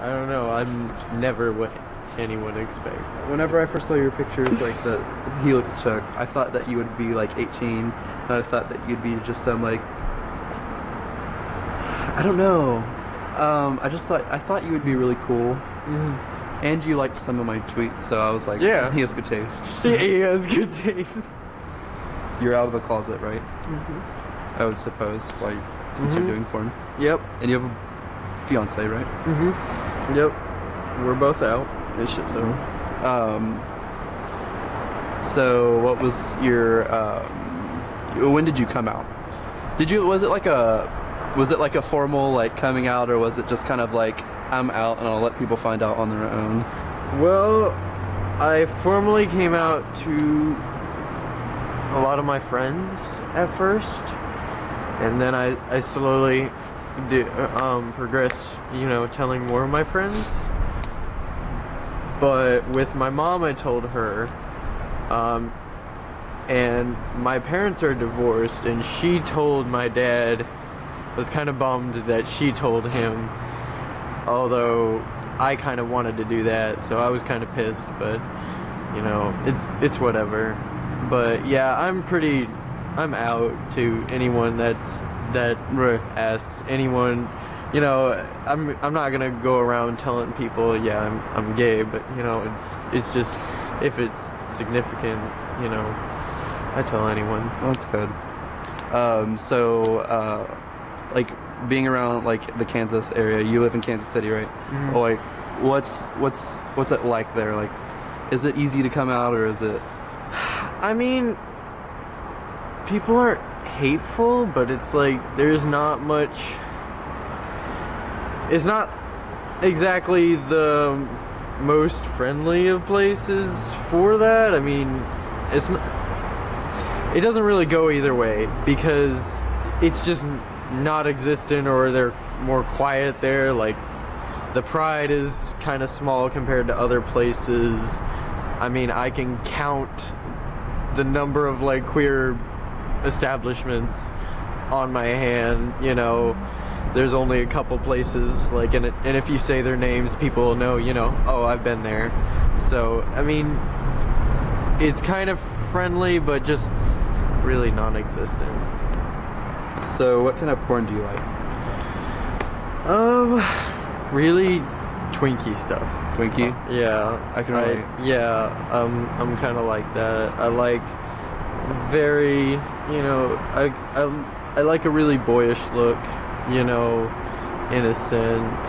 I don't know. I'm never what anyone expects. Whenever I first saw your pictures, like the Helix took, I thought that you would be like 18, and I thought that you'd be just some like, I don't know. Um, I just thought I thought you would be really cool, and you liked some of my tweets, so I was like, Yeah. he has good taste. See, he has good taste. You're out of the closet, right? I would suppose, like, since Mhm. you're doing porn, Yep. and you have a fiance, right? Mm-hmm. Yep. We're both out. It should. So Um, so what was your um, when did you come out? Did you was it like a was it like a formal like coming out or was it just kind of like I'm out and I'll let people find out on their own? Well, I formally came out to a lot of my friends at first, and then I, I slowly did, um, progressed, you know, telling more of my friends. But with my mom, I told her, um, and my parents are divorced, and she told my dad, was kind of bummed that she told him although I kind of wanted to do that, so I was kind of pissed. But you know, it's it's whatever. But yeah, I'm pretty. I'm out to anyone that's that Right. asks anyone. You know, I'm I'm not gonna go around telling people, yeah, I'm I'm gay, but you know, it's it's just if it's significant, you know, I tell anyone. That's good. Um, so uh, like being around like the Kansas area, you live in Kansas City, right? Mhm. Like what's what's what's it like there? Like is it easy to come out or is it I mean, people aren't hateful, but it's like there's not much. It's not exactly the most friendly of places for that. I mean, it's not. It doesn't really go either way because it's just not existent or they're more quiet there. Like, the pride is kind of small compared to other places. I mean, I can count the number of like queer establishments on my hand, you know. There's only a couple places like and it, and if you say their names, people will know, you know, oh, I've been there. So, I mean, it's kind of friendly but just really non-existent. so what kind of porn do you like? Um really Twinkie stuff. Twinkie? Yeah, I can relate. yeah, um, I'm kind of like that. I like very, you know, I, I, I like a really boyish look, you know, innocent.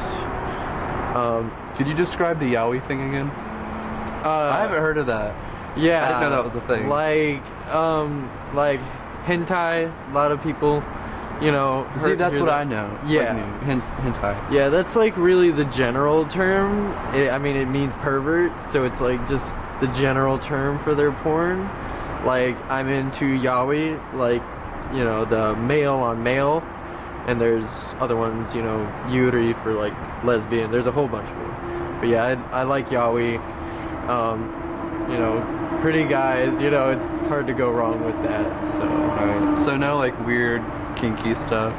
Um, Could you describe the yaoi thing again? uh, I haven't heard of that. Yeah, I didn't know that was a thing. Like, um, like hentai. A lot of people, you know. See, heard- that's what that. I know. Yeah. Like. Hen- hentai. Yeah, that's like really the general term. It, I mean, it means pervert, so it's like just the general term for their porn. Like, I'm into yaoi, like, you know, the male on male, and there's other ones, you know, yuri for like lesbian. There's a whole bunch of them. But yeah, I, I like yaoi. Um, you know, pretty guys, you know, it's hard to go wrong with that, so. So no like weird kinky stuff.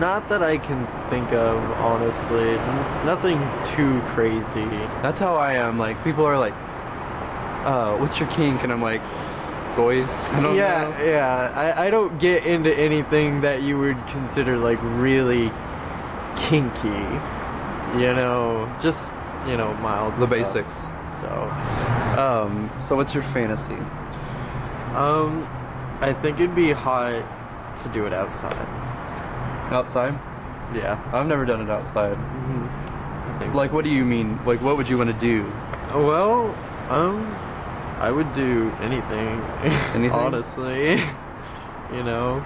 Not that I can think of, honestly. N- Nothing too crazy. That's how I am. Like people are like, uh, what's your kink? And I'm like, boys. I don't yeah, know. yeah. I, I don't get into anything that you would consider like really kinky. You know, just you know, mild. The stuff. basics. So, Um, so what's your fantasy? um, I think it'd be hot to do it outside. Outside? Yeah. I've never done it outside. hmm Like, what do you mean? Like, what would you want to do? Well, um, I would do anything. Anything? honestly. you know,